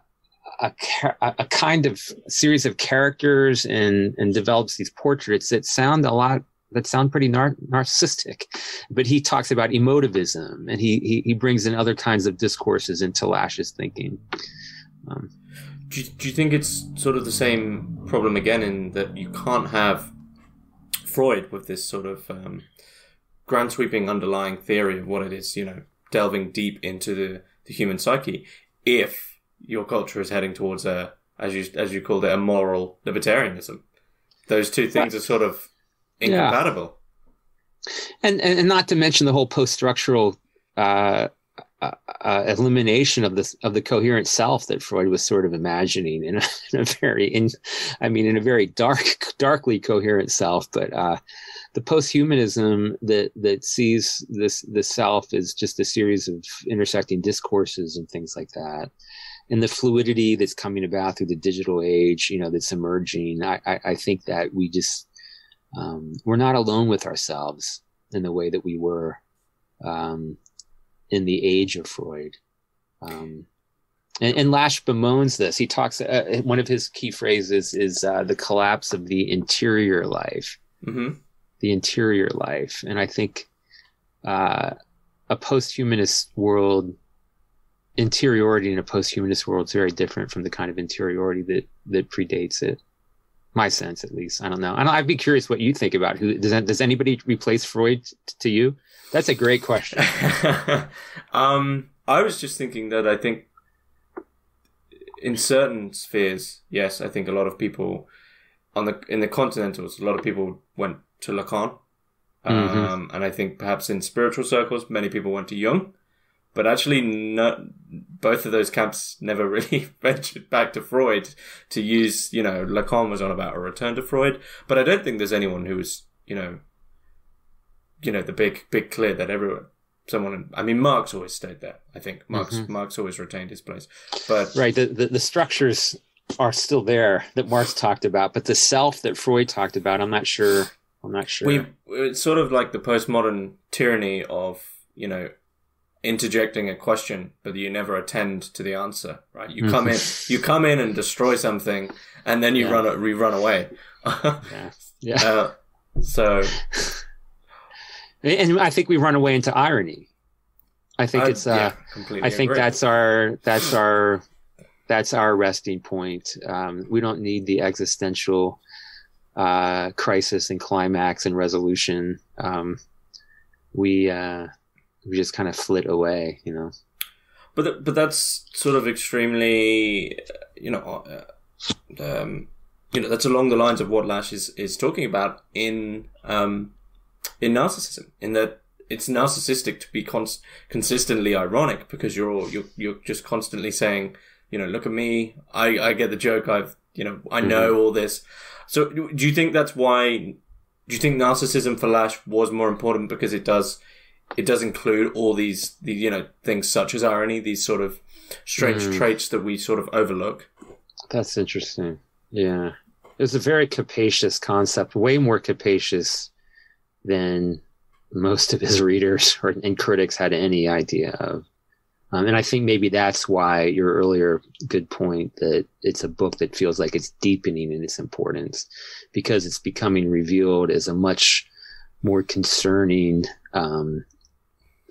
a, a kind of series of characters and and develops these portraits that sound a lot that sound pretty nar- narcissistic. But he talks about emotivism and he, he, he brings in other kinds of discourses into Lasch's thinking um, do, you, do you think it's sort of the same problem again in that you can't have freud with this sort of um, grand sweeping underlying theory of what it is you know delving deep into the, the human psyche if your culture is heading towards a, as you as you called it, a moral libertarianism. Those two things are sort of incompatible. Yeah. And, and not to mention the whole post-structural uh, uh, uh, elimination of the of the coherent self that Freud was sort of imagining in a, in a very, in, I mean, in a very dark, darkly coherent self. But uh, the posthumanism that that sees this the self as just a series of intersecting discourses and things like that and the fluidity that's coming about through the digital age, you know, that's emerging. I, I, I think that we just um, we're not alone with ourselves in the way that we were um, in the age of Freud. Um, and, and, Lasch bemoans this. He talks. Uh, one of his key phrases is uh, the collapse of the interior life. Mm-hmm. The interior life, and I think uh, a post-humanist world interiority in a post-humanist world is very different from the kind of interiority that that predates it. My sense, at least. I don't know. And I'd be curious what you think about who does that, does anybody replace Freud t- to you? That's a great question. [laughs] um, I was just thinking that I think in certain spheres, yes, I think a lot of people on the in the continentals, a lot of people went to Lacan, mm-hmm. um, and I think perhaps in spiritual circles, many people went to Jung. But actually, no, both of those camps never [laughs] really ventured back to Freud to use, you know, Lacan was on about a return to Freud. But I don't think there's anyone who was, you know, you know, the big, big clear that everyone, someone, I mean, Marx always stayed there. I think Marx, mm-hmm. Marx always retained his place. But right, the, the, the structures are still there that Marx [sighs] talked about, but the self that Freud talked about, I'm not sure. I'm not sure. We, it's sort of like the postmodern tyranny of, you know, interjecting a question, but you never attend to the answer. Right? You come in, you come in and destroy something, and then you yeah. run, we run away. yeah. [laughs] Yeah. Uh, so, and I think we run away into irony. I think I, it's. Uh, yeah, I think agree. that's our. That's our. That's our resting point. Um, we don't need the existential uh, crisis and climax and resolution. Um, we uh, we just kind of flit away, you know. But but that's sort of extremely, you know, uh, um, you know, that's along the lines of what Lasch is is talking about in um, in narcissism, in that it's narcissistic to be cons- consistently ironic because you're all, you're you're just constantly saying, you know, look at me, I I get the joke, I've you know, I know mm-hmm. all this. So do you think that's why? Do you think narcissism for Lasch was more important because it does it does include all these, the, you know, things such as irony, these sort of strange mm. traits that we sort of overlook. That's interesting. Yeah. It's a very capacious concept, way more capacious than most of his readers [laughs] or, and critics had any idea of. Um, and I think maybe that's why your earlier good point that it's a book that feels like it's deepening in its importance because it's becoming revealed as a much more concerning um,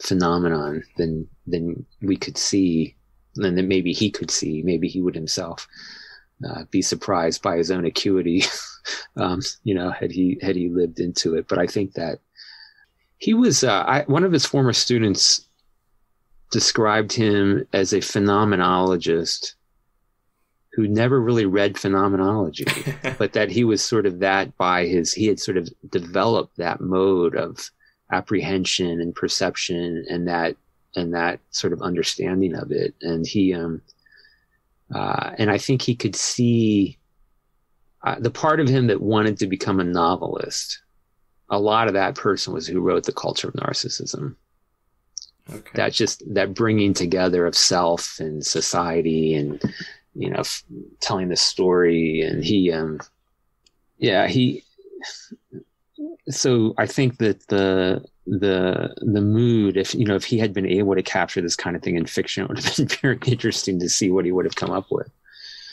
phenomenon than than we could see, and that maybe he could see. Maybe he would himself uh, be surprised by his own acuity, [laughs] um, you know, had he had he lived into it. But I think that he was uh, I, one of his former students described him as a phenomenologist who never really read phenomenology, [laughs] but that he was sort of that by his, he had sort of developed that mode of apprehension and perception and that and that sort of understanding of it. And he um uh, and i think he could see uh, the part of him that wanted to become a novelist a lot of that person was who wrote the culture of narcissism. Okay. that just that bringing together of self and society and you know f- telling the story. And he um yeah he so I think that the the the mood, if you know, if he had been able to capture this kind of thing in fiction, it would have been [laughs] very interesting to see what he would have come up with.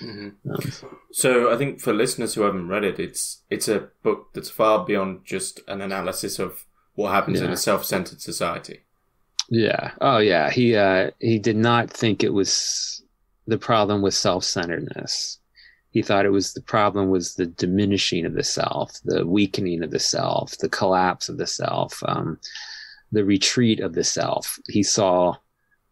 Mm-hmm. Um, so I think for listeners who haven't read it, it's it's a book that's far beyond just an analysis of what happens yeah. in a self-centered society. Yeah. Oh, yeah. He uh, he did not think it was the problem with self-centeredness he thought it was the problem was the diminishing of the self, the weakening of the self, the collapse of the self, um, the retreat of the self. He saw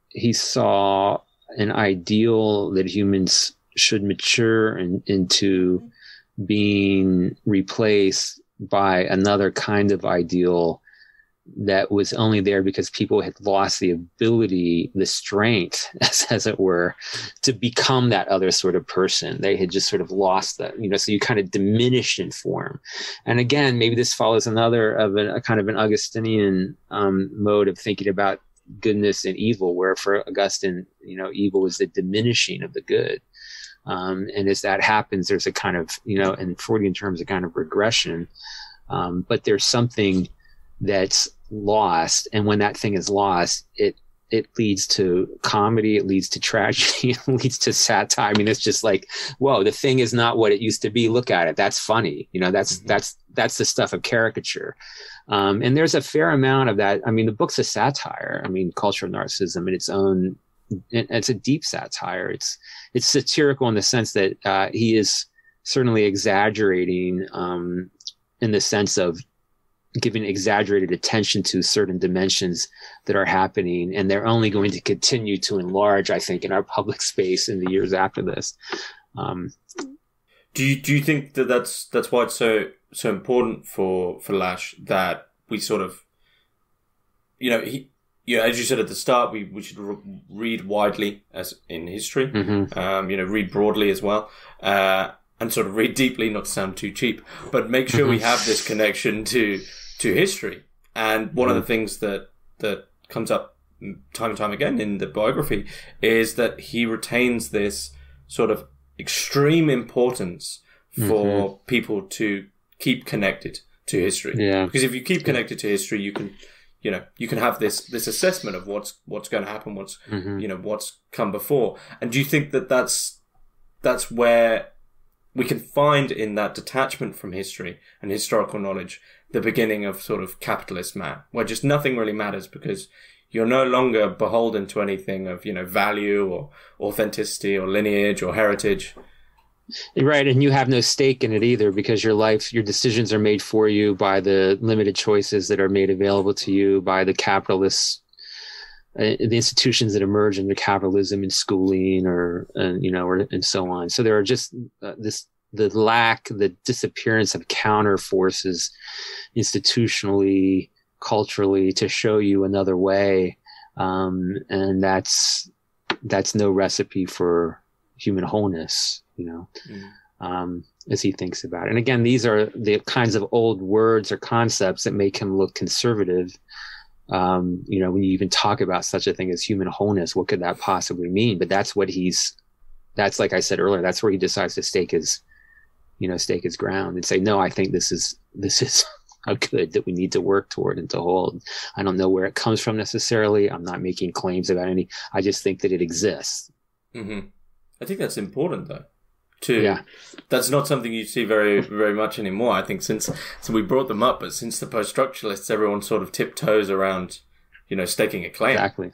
he saw an ideal that humans should mature in, into being replaced by another kind of ideal that was only there because people had lost the ability, the strength, [laughs] as, as it were, to become that other sort of person. They had just sort of lost that, you know, so you kind of diminished in form. And again, maybe this follows another of a, a kind of an Augustinian um, mode of thinking about goodness and evil, where for Augustine, you know, evil is the diminishing of the good. Um, and as that happens, there's a kind of, you know, in Freudian terms, a kind of regression. Um, but there's something that's lost. And when that thing is lost it it leads to comedy it leads to tragedy [laughs] it leads to satire. I mean it's just like whoa the thing is not what it used to be. Look at it. That's funny. You know that's mm-hmm. that's that's the stuff of caricature. Um, and there's a fair amount of that. I mean the book's a satire. I mean culture of narcissism in its own it's a deep satire. It's it's satirical in the sense that uh, he is certainly exaggerating um, in the sense of giving exaggerated attention to certain dimensions that are happening, and they're only going to continue to enlarge. I think in our [laughs] public space in the years after this. Um, do you do you think that that's that's why it's so so important for for Lasch that we sort of, you know, he, you know, as you said at the start, we we should re- read widely as in history, mm-hmm. um, you know, read broadly as well. Uh, and sort of read deeply, not to sound too cheap, but make sure we have this [laughs] connection to to history. And one of the things that that comes up time and time again in the biography is that he retains this sort of extreme importance for mm-hmm. people to keep connected to history. Yeah. Because if you keep connected to history, you can, you know, you can have this this assessment of what's what's going to happen, what's mm-hmm. you know what's come before. And do you think that that's that's where we can find in that detachment from history and historical knowledge the beginning of sort of capitalist man, where just nothing really matters because you're no longer beholden to anything of you know value or authenticity or lineage or heritage. Right and you have no stake in it either because your life your decisions are made for you by the limited choices that are made available to you by the capitalists uh, the institutions that emerge under capitalism in schooling or uh, you know or and so on. So there are just uh, this the lack the disappearance of counter forces institutionally culturally to show you another way. Um, and that's that's no recipe for human wholeness you know? Mm. um, as he thinks about it. And again these are the kinds of old words or concepts that make him look conservative. Um, you know when you even talk about such a thing as human wholeness what could that possibly mean? But that's what he's that's like i said earlier that's where he decides to stake his you know stake his ground and say no i think this is this is [laughs] a good that we need to work toward and to hold. I don't know where it comes from necessarily. I'm not making claims about any. I just think that it exists. Mm-hmm. I think that's important though. Too. Yeah. That's not something you see very very much anymore. I think since so we brought them up, but since the post structuralists, everyone sort of tiptoes around, you know, staking a claim. Exactly.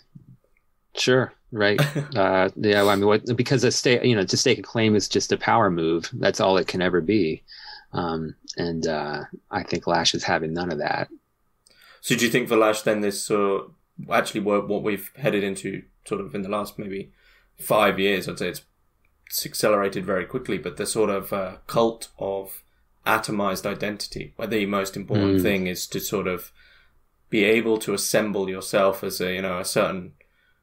Sure. Right. [laughs] uh, yeah. Well, I mean, what, because a state, you know, to stake a claim is just a power move. That's all it can ever be. Um, and uh, I think Lasch is having none of that. So do you think for Lasch then this uh, actually what, what we've headed into sort of in the last maybe five years, I'd say it's, it's accelerated very quickly, but the sort of uh, cult of atomized identity, where the most important mm. thing is to sort of be able to assemble yourself as a, you know, a certain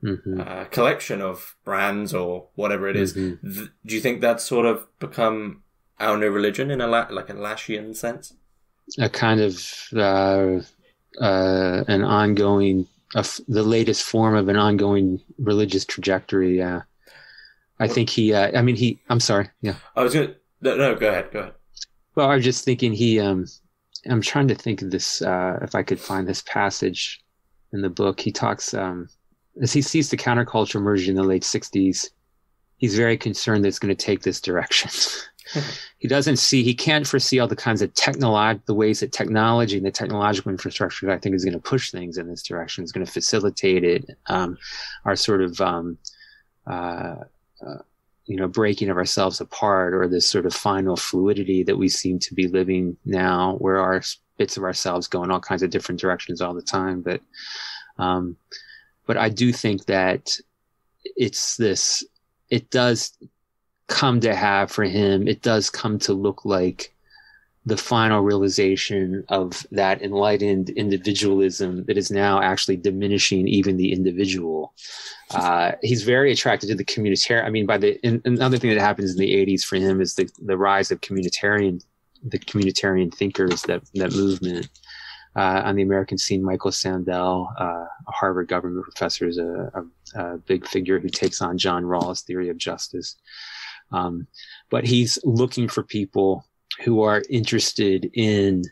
mm-hmm. uh, collection of brands or whatever it is. Mm-hmm. Th- do you think that's sort of become our new religion in a la- like a Laschian sense? A kind of uh, uh, an ongoing, the latest form of an ongoing religious trajectory. Yeah, I think he. Uh, I mean, he. I'm sorry. Yeah. I was gonna. No, no, go ahead. Go ahead. Well, I was just thinking he. Um, I'm trying to think of this. Uh, if I could find this passage in the book, he talks. Um, as he sees the counterculture emerging in the late '60s, he's very concerned that it's going to take this direction. [laughs] he doesn't see, he can't foresee all the kinds of technology, the ways that technology and the technological infrastructure, I think, is going to push things in this direction, is going to facilitate it. Um, our sort of, um, uh, uh, you know, breaking of ourselves apart or this sort of final fluidity that we seem to be living now, where our bits of ourselves go in all kinds of different directions all the time. But, um, but I do think that it's this, it does come to have for him, it does come to look like the final realization of that enlightened individualism that is now actually diminishing even the individual. Uh, he's very attracted to the communitarian. I mean, by the another thing that happens in the '80s for him is the the rise of communitarian, the communitarian thinkers that that movement. Uh, on the American scene, Michael Sandel, uh, a Harvard government professor, is a, a, a, big figure who takes on John Rawls' theory of justice. Um, but he's looking for people who are interested in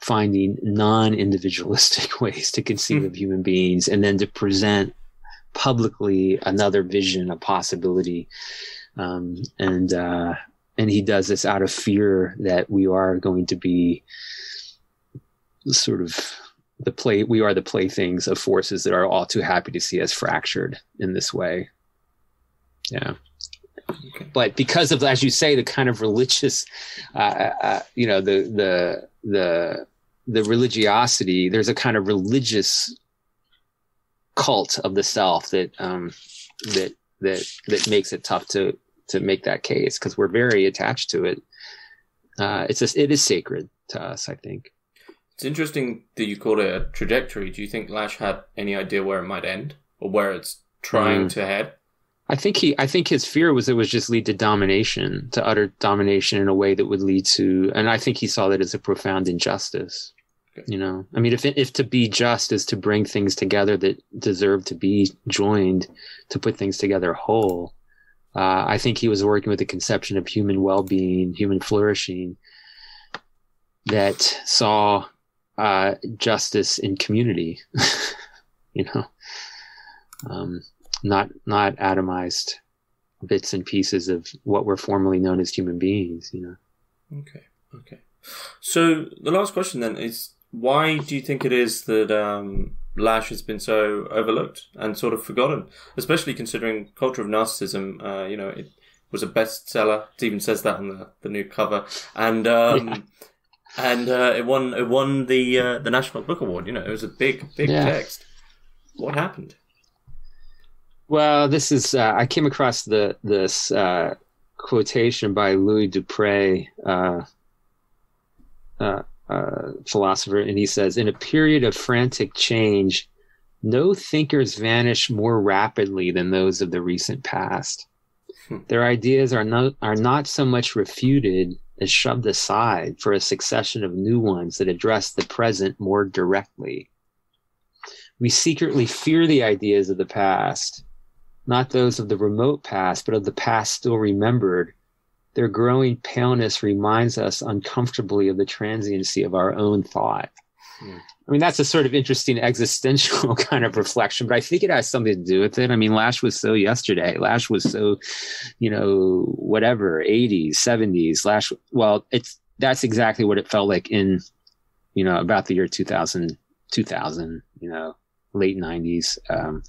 finding non-individualistic [laughs] ways to conceive of human beings and then to present publicly another vision, a possibility. Um, and, uh, and he does this out of fear that we are going to be sort of the play, we are the playthings of forces that are all too happy to see us fractured in this way. Yeah. Okay. But because of, as you say, the kind of religious, uh, uh, you know, the the the the religiosity. There's a kind of religious cult of the self that um, that that that makes it tough to to make that case because we're very attached to it. Uh, it's just, it is sacred to us, I think. It's interesting that you call it a trajectory. Do you think Lasch had any idea where it might end or where it's trying mm. to head? I think he I think his fear was it was just lead to domination, to utter domination in a way that would lead to and I think he saw that as a profound injustice. Okay. You know, I mean, if if to be just is to bring things together that deserve to be joined, to put things together whole, uh, I think he was working with the conception of human well-being, human flourishing, that saw uh, justice in community. [laughs] you know, um, not not atomized bits and pieces of what were formerly known as human beings. You know. Okay. Okay. So the last question then is: Why do you think it is that um, Lasch has been so overlooked and sort of forgotten, especially considering Culture of Narcissism? Uh, you know, it was a bestseller. It even says that on the, the new cover, and um, yeah. And uh, it won it won the uh, the National Book Award. You know, it was a big big yeah. text. What happened? Well, this is uh, I came across the this uh, quotation by Louis Dupre, uh, uh, uh, philosopher, and he says, "In a period of frantic change, no thinkers vanish more rapidly than those of the recent past. Hmm. Their ideas are not are not so much refuted as shoved aside for a succession of new ones that address the present more directly." We secretly fear the ideas of the past not those of the remote past, but of the past still remembered. Their growing paleness reminds us uncomfortably of the transiency of our own thought. Hmm. I mean, that's a sort of interesting existential [laughs] kind of reflection, but I think it has something to do with it. I mean, Lasch was so yesterday. Lasch was so, you know, whatever, 80s, 70s. Lasch, well, it's that's exactly what it felt like in, you know, about the year 2000, 2000, you know, late 90s. Um,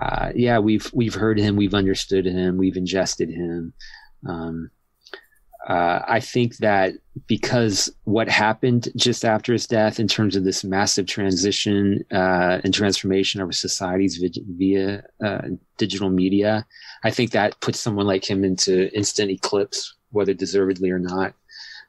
uh, yeah, we've we've heard him, we've understood him, we've ingested him. Um, uh, I think that because what happened just after his death, in terms of this massive transition uh, and transformation of societies via uh, digital media, I think that puts someone like him into instant eclipse, whether deservedly or not.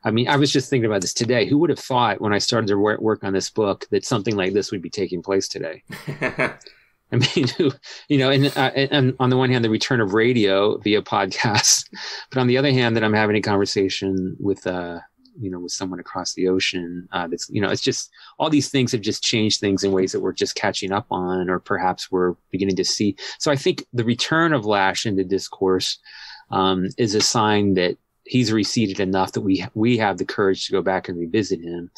I mean, I was just thinking about this today. Who would have thought when I started to work on this book that something like this would be taking place today? [laughs] I mean, [laughs] you know, and, uh, and on the one hand, the return of radio via podcast, [laughs] but on the other hand, that I'm having a conversation with, uh, you know, with someone across the ocean. Uh, that's, you know, it's just all these things have just changed things in ways that we're just catching up on, or perhaps we're beginning to see. So I think the return of Lasch into discourse um, is a sign that he's receded enough that we we have the courage to go back and revisit him.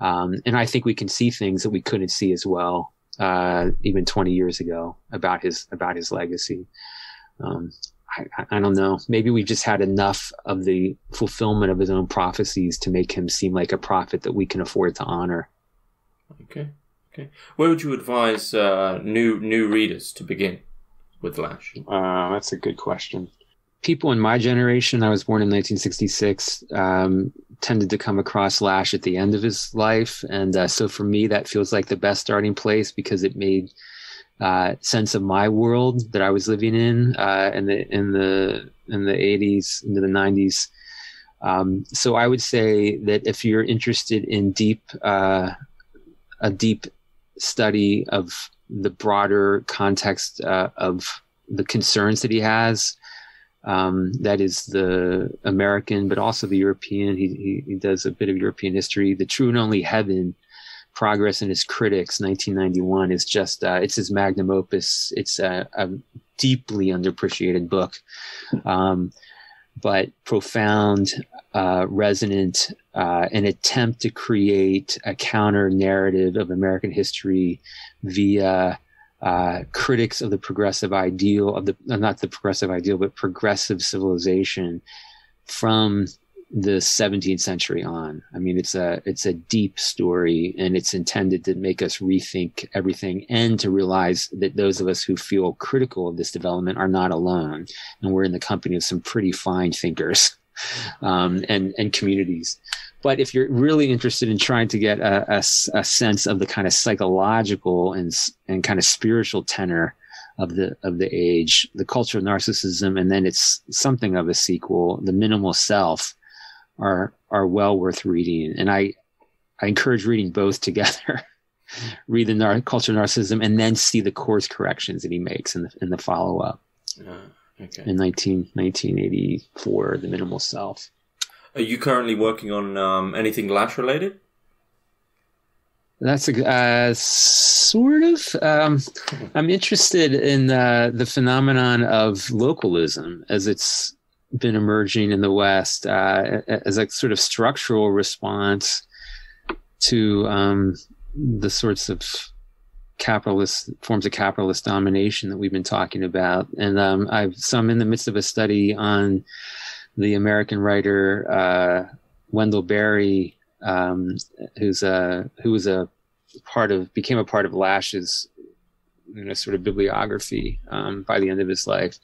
Um, and I think we can see things that we couldn't see as well uh, even 20 years ago about his about his legacy. Um, I, I, don't know. Maybe we've just had enough of the fulfillment of his own prophecies to make him seem like a prophet that we can afford to honor. Okay. Okay. Where would you advise uh, new new readers to begin with Lasch? Uh, that's a good question people in my generation, I was born in 1966, um, tended to come across Lasch at the end of his life. And uh, so for me, that feels like the best starting place because it made uh, sense of my world that I was living in uh, in the in the in the 80s into the 90s. Um, so I would say that if you're interested in deep uh, a deep study of the broader context uh, of the concerns that he has um, that is the American, but also the European. He, he, he, does a bit of European history. The True and Only Heaven, Progress and His Critics, 1991, is just, uh, it's his magnum opus. It's a, a deeply underappreciated book, um, but profound, uh, resonant, uh, an attempt to create a counter narrative of American history via uh, critics of the progressive ideal of the not the progressive ideal but progressive civilization from the 17th century on. I mean it's a it's a deep story and it's intended to make us rethink everything and to realize that those of us who feel critical of this development are not alone and we're in the company of some pretty fine thinkers [laughs] um, and and communities but if you're really interested in trying to get a, a, a sense of the kind of psychological and and kind of spiritual tenor of the of the age, the culture of narcissism, and then it's something of a sequel, the minimal self, are are well worth reading. And I I encourage reading both [laughs] together. Read the nar- culture of narcissism and then see the course corrections that he makes in the in the follow up. Uh, okay. In 19, 1984, the minimal self. Are you currently working on um, anything Lasch related? That's a uh, sort of. Um, I'm interested in uh, the phenomenon of localism as it's been emerging in the West uh, as a sort of structural response to um, the sorts of capitalist forms of capitalist domination that we've been talking about. And um, I've so I'm in the midst of a study on the American writer uh, Wendell Berry, um, who's a who was a part of became a part of Lasch's you know sort of bibliography um, by the end of his life,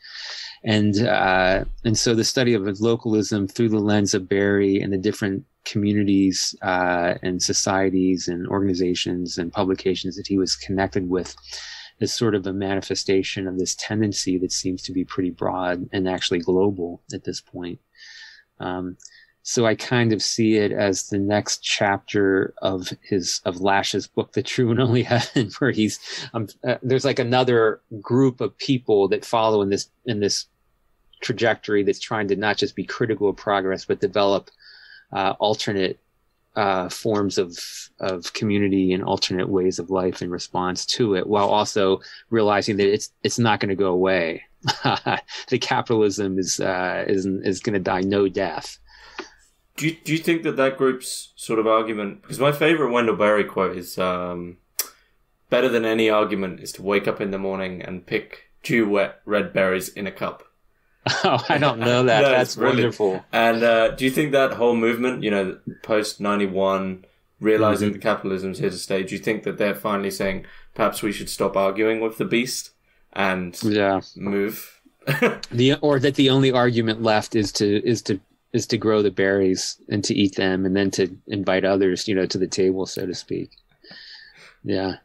and uh, and so the study of localism through the lens of Berry and the different communities uh, and societies and organizations and publications that he was connected with is sort of a manifestation of this tendency that seems to be pretty broad and actually global at this point. Um, so I kind of see it as the next chapter of his of Lasch's book, The True and Only [laughs] Heaven, where he's um, uh, there's like another group of people that follow in this in this trajectory that's trying to not just be critical of progress but develop uh, alternate uh, forms of of community and alternate ways of life in response to it, while also realizing that it's it's not going to go away. [laughs] the capitalism is uh, is is going to die no death. Do you, do you think that that group's sort of argument? Because my favorite Wendell Berry quote is um, better than any argument is to wake up in the morning and pick dew wet red berries in a cup. [laughs] Oh, I don't know that. [laughs] That's, That's wonderful. And uh, do you think that whole movement, you know, post 91, realizing mm-hmm. that capitalism's here to stay, do you think that they're finally saying perhaps we should stop arguing with the beast and yeah. move? [laughs] the or that the only argument left is to is to is to grow the berries and to eat them and then to invite others, you know, to the table, so to speak. Yeah.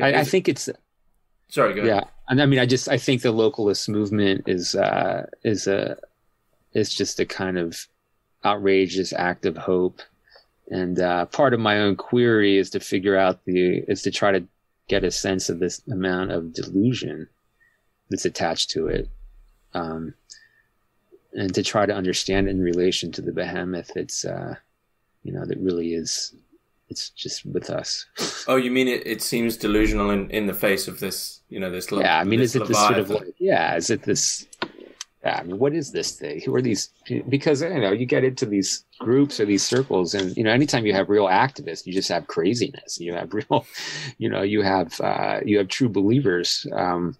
I, I think it's sorry, go ahead. Yeah and I mean, I just I think the localist movement is uh, is a is just a kind of outrageous act of hope, and uh, part of my own query is to figure out the is to try to get a sense of this amount of delusion that's attached to it, um, and to try to understand in relation to the behemoth. It's uh, you know that really is it's just with us. [laughs] Oh, you mean it? It seems delusional in, in the face of this, you know, this. Yeah, I mean, is it this sort of like? Yeah, is it this? Yeah, I mean, what is this thing? Who are these? Because you know, you get into these groups or these circles, and you know, anytime you have real activists, you just have craziness. You have [laughs] real, you know, you have uh, you have true believers, um,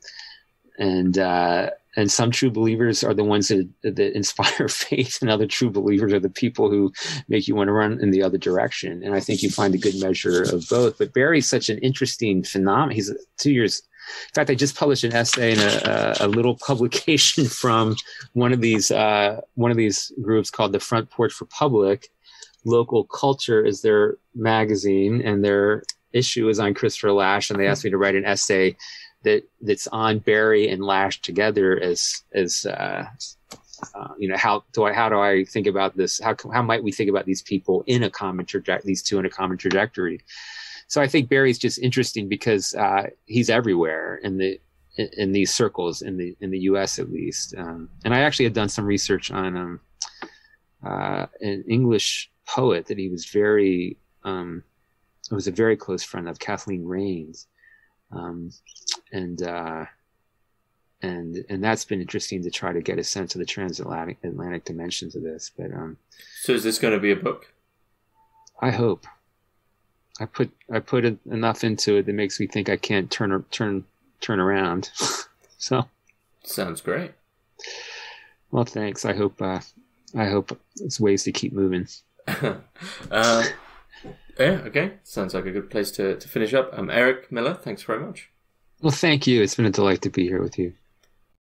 and uh, and some true believers are the ones that, that inspire [laughs] faith and other true believers are the people who make you want to run in the other direction. And i think you find a good measure of both. But Berry's such an interesting phenomenon he's two years in fact i just published an essay in a, a, a little [laughs] publication from one of these uh, one of these groups called the front porch republic local culture is their magazine and their issue is on christopher Lasch and they asked me to write an essay that that's on Berry and Lasch together as as uh, uh, you know how do I how do I think about this? How how might we think about these people in a common trajectory? These two in a common trajectory. So I think Berry's just interesting because uh, he's everywhere in the in, in, these circles in the in the U.S. at least. Um, and I actually had done some research on um, uh, an English poet that he was very um, was a very close friend of Kathleen Rains um, and uh, and and that's been interesting to try to get a sense of the transatlantic Atlantic dimensions of this. But um, so is this going to be a book? I hope. I put I put enough into it that makes me think I can't turn turn turn around. [laughs] so sounds great. Well, thanks. I hope uh, I hope it's ways to keep moving. [laughs] uh, yeah, okay. Sounds like a good place to, to finish up. Um, Eric Miller, thanks very much. Well, thank you. It's been a delight to be here with you.